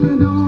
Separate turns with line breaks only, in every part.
No.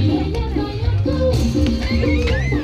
Thank you.